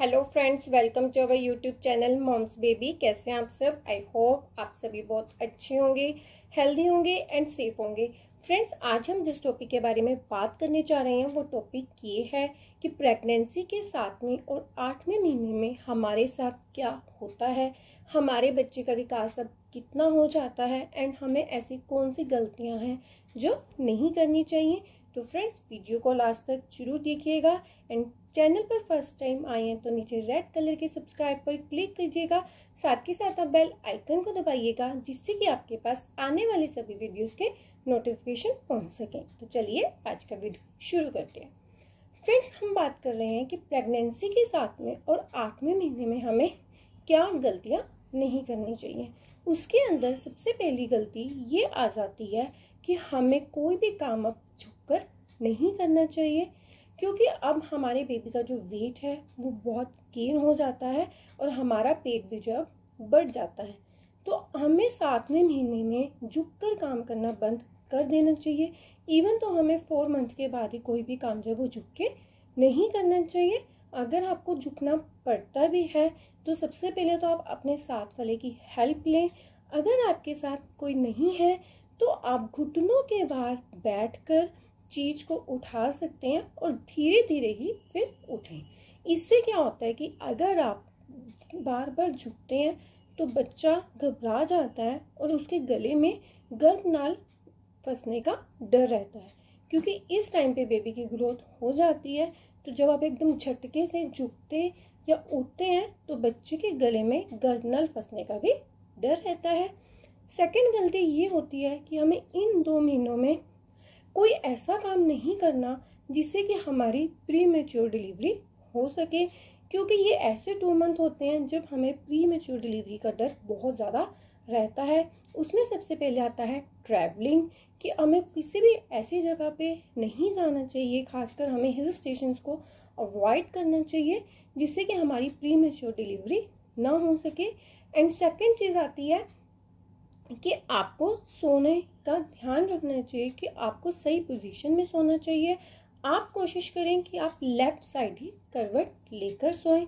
Hello friends welcome to our YouTube channel moms baby कैसे हैं आप सब? आई होप आप सभी बहुत अच्छे होंगे हेल्दी होंगे एंड सेफ़ होंगे। फ्रेंड्स आज हम जिस टॉपिक के बारे में बात करने जा रहे हैं, वो टॉपिक ये है कि प्रेगनेंसी के सातवें और आठवें महीने में हमारे साथ क्या होता है, हमारे बच्चे का विकास अब कितना हो जाता है एंड हमें ऐसी कौन सी गलतियाँ हैं जो नहीं करनी चाहिए। तो फ्रेंड्स वीडियो को लास्ट तक ज़रूर देखिएगा एंड चैनल पर फ़र्स्ट टाइम आए हैं तो नीचे रेड कलर के सब्सक्राइब पर क्लिक कीजिएगा। साथ ही साथ आप बेल आइकन को दबाइएगा, जिससे कि आपके पास आने वाले सभी वीडियोस के नोटिफिकेशन पहुँच सकें। तो चलिए आज का वीडियो शुरू करते हैं। फ्रेंड्स, हम बात कर रहे हैं कि प्रेगनेंसी के साथ में और आठवें महीने में हमें क्या गलतियाँ नहीं करनी चाहिए। उसके अंदर सबसे पहली गलती ये आ जाती है कि हमें कोई भी काम अब झुककर नहीं करना चाहिए। क्योंकि अब हमारे बेबी का जो वेट है, वो बहुत गेन हो जाता है और हमारा पेट भी जो बढ़ जाता है। तो हमें सातवें महीने में झुक कर काम करना बंद कर देना चाहिए। इवन तो हमें फोर मंथ के बाद ही कोई भी काम जो है, वो झुक के नहीं करना चाहिए। अगर आपको झुकना पड़ता भी है तो सबसे पहले तो आप अपने साथ वाले की हेल्प लें। अगर आपके साथ कोई नहीं है तो आप घुटनों के बाहर बैठकर चीज़ को उठा सकते हैं और धीरे धीरे ही फिर उठें। इससे क्या होता है कि अगर आप बार बार झुकते हैं तो बच्चा घबरा जाता है और उसके गले में गर्भनाल फंसने का डर रहता है। क्योंकि इस टाइम पे बेबी की ग्रोथ हो जाती है तो जब आप एकदम झटके से झुकते या उठते हैं तो बच्चे के गले में गर्भनल फंसने का भी डर रहता है। सेकंड गलती ये होती है कि हमें इन दो महीनों में कोई ऐसा काम नहीं करना जिससे कि हमारी प्री मेच्योर डिलीवरी हो सके, क्योंकि ये ऐसे टू मंथ होते हैं जब हमें प्री मेच्योर डिलीवरी का डर बहुत ज़्यादा रहता है। उसमें सबसे पहले आता है ट्रैवलिंग कि हमें किसी भी ऐसी जगह पे नहीं जाना चाहिए, खासकर हमें हिल स्टेशन को अवॉइड करना चाहिए, जिससे कि हमारी प्री मेच्योर डिलीवरी ना हो सके। एंड सेकेंड चीज़ आती है कि आपको सोने का ध्यान रखना चाहिए, कि आपको सही पोजीशन में सोना चाहिए। आप कोशिश करें कि आप लेफ़्ट साइड ही करवट लेकर सोएँ।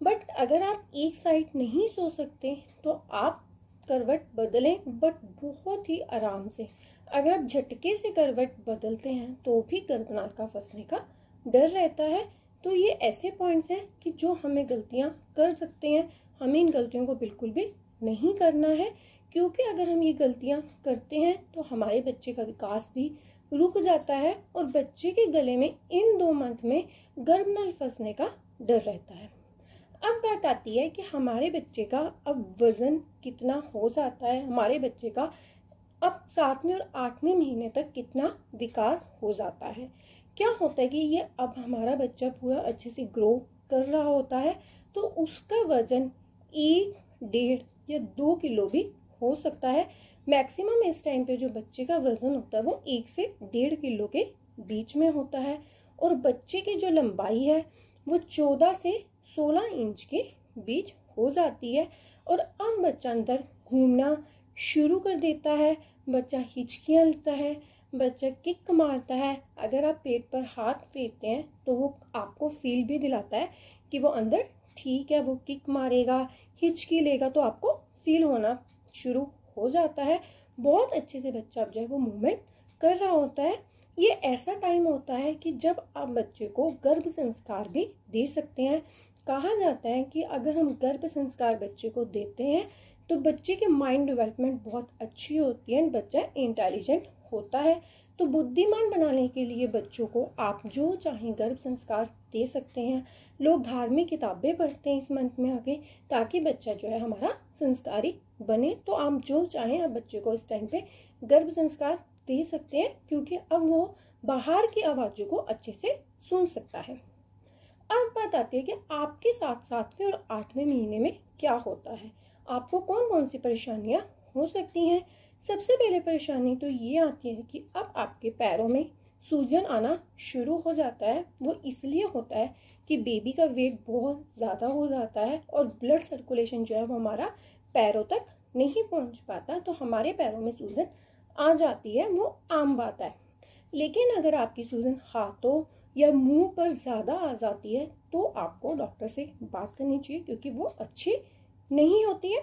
बट अगर आप एक साइड नहीं सो सकते तो आप करवट बदलें बट बहुत ही आराम से। अगर आप झटके से करवट बदलते हैं तो भी गर्भनाल का फंसने का डर रहता है। तो ये ऐसे पॉइंट्स हैं कि जो हमें गलतियाँ कर सकते हैं। हमें इन गलतियों को बिल्कुल भी नहीं करना है। क्योंकि अगर हम ये गलतियाँ करते हैं तो हमारे बच्चे का विकास भी रुक जाता है और बच्चे के गले में इन दो मंथ में गर्भनल फंसने का डर रहता है। अब बात आती है कि हमारे बच्चे का अब वज़न कितना हो जाता है, हमारे बच्चे का अब सातवें और आठवें महीने तक कितना विकास हो जाता है। क्या होता है कि ये अब हमारा बच्चा पूरा अच्छे से ग्रो कर रहा होता है तो उसका वज़न एक, डेढ़ या दो किलो भी हो सकता है। मैक्सिमम इस टाइम पे जो बच्चे का वज़न होता है वो एक से डेढ़ किलो के बीच में होता है और बच्चे की जो लंबाई है वो चौदह से सोलह इंच के बीच हो जाती है और अब बच्चा अंदर घूमना शुरू कर देता है। बच्चा हिचकियाँ लेता है, बच्चा किक मारता है। अगर आप पेट पर हाथ फेरते हैं तो वो आपको फील भी दिलाता है कि वो अंदर ठीक है, वो किक मारेगा, हिचकी लेगा तो आपको फील होना शुरू हो जाता है। बहुत अच्छे से बच्चा अब जो है वो मूवमेंट कर रहा होता है। ये ऐसा टाइम होता है कि जब आप बच्चे को गर्भ संस्कार भी दे सकते हैं। कहा जाता है कि अगर हम गर्भ संस्कार बच्चे को देते हैं तो बच्चे के माइंड डेवलपमेंट बहुत अच्छी होती है बच्चा इंटेलिजेंट होता है। तो बुद्धिमान बनाने के लिए बच्चों को आप जो चाहें गर्भ संस्कार दे सकते हैं। लोग धार्मिक किताबें पढ़ते हैं इस मंथ में आगे, ताकि बच्चा जो है हमारा संस्कारी बने। तो आप जो चाहें आप बच्चे को इस टाइम पे गर्भ संस्कार दे सकते हैं, क्योंकि अब वो बाहर की आवाज़ों को अच्छे से सुन सकता है। अब बात आती है कि आपके साथ सातवें और आठवें महीने में क्या होता है? आपको कौन कौन सी परेशानियाँ हो सकती हैं? सबसे पहले परेशानी तो ये आती है कि अब आपके पैरों में सूजन आना शुरू हो जाता है। वो इसलिए होता है कि बेबी का वेट बहुत ज़्यादा हो जाता है और ब्लड सर्कुलेशन जो है वो हमारा पैरों तक नहीं पहुँच पाता तो हमारे पैरों में सूजन आ जाती है। वो आम बात है। लेकिन अगर आपकी सूजन हाथों या मुँह पर ज़्यादा आ जाती है तो आपको डॉक्टर से बात करनी चाहिए, क्योंकि वो अच्छी नहीं होती है।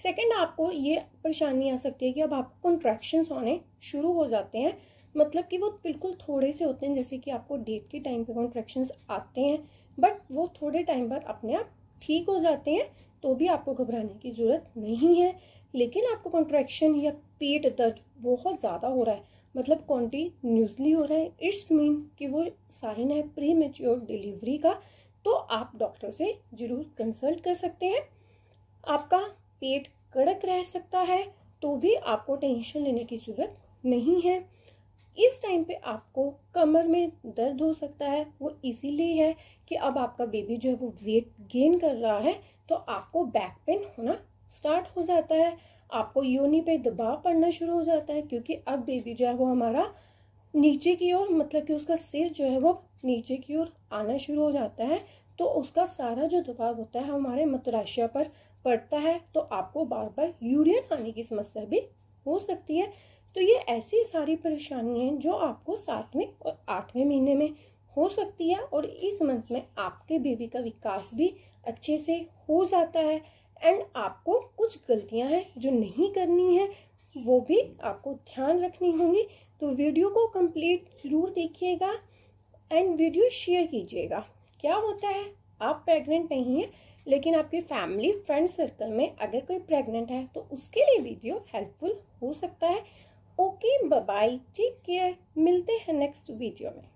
सेकंड आपको ये परेशानी आ सकती है कि अब आपको कॉन्ट्रैक्शन होने शुरू हो जाते हैं। मतलब कि वो बिल्कुल थोड़े से होते हैं, जैसे कि आपको डेट के टाइम पे कॉन्ट्रैक्शन आते हैं बट वो थोड़े टाइम बाद अपने आप ठीक हो जाते हैं। तो भी आपको घबराने की ज़रूरत नहीं है। लेकिन आपको कॉन्ट्रैक्शन या पेट दर्द बहुत ज़्यादा हो रहा है। मतलब कॉन्टीन्यूसली हो रहा है। इट्स मीन कि वो साइन है प्री मेच्योर डिलीवरी का। तो आप डॉक्टर से ज़रूर कंसल्ट कर सकते हैं। आपका पेट कड़क रह सकता है। तो भी आपको टेंशन लेने की ज़रूरत नहीं है। इस टाइम पे आपको कमर में दर्द हो सकता है। वो इसीलिए है कि अब आपका बेबी जो है वो वेट गेन कर रहा है तो आपको बैक पेन होना स्टार्ट हो जाता है। आपको योनि पे दबाव पड़ना शुरू हो जाता है, क्योंकि अब बेबी जो है वो हमारा नीचे की ओर मतलब कि उसका सिर जो है वो नीचे की ओर आना शुरू हो जाता है। तो उसका सारा जो दबाव होता है हमारे मतराशिया पर पड़ता है तो आपको बार बार यूरियन आने की समस्या भी हो सकती है। तो ये ऐसी सारी परेशानी हैं जो आपको सातवें और आठवें महीने में हो सकती है और इस मंथ में आपके बेबी का विकास भी अच्छे से हो जाता है। एंड आपको कुछ गलतियाँ हैं जो नहीं करनी है, वो भी आपको ध्यान रखनी होंगी। तो वीडियो को कंप्लीट ज़रूर देखिएगा एंड वीडियो शेयर कीजिएगा। क्या होता है? आप प्रेग्नेंट नहीं है, लेकिन आपके फैमिली फ्रेंड सर्कल में अगर कोई प्रेग्नेंट है तो उसके लिए वीडियो हेल्पफुल हो सकता है। ओके बाय टेक केयर मिलते हैं नेक्स्ट वीडियो में.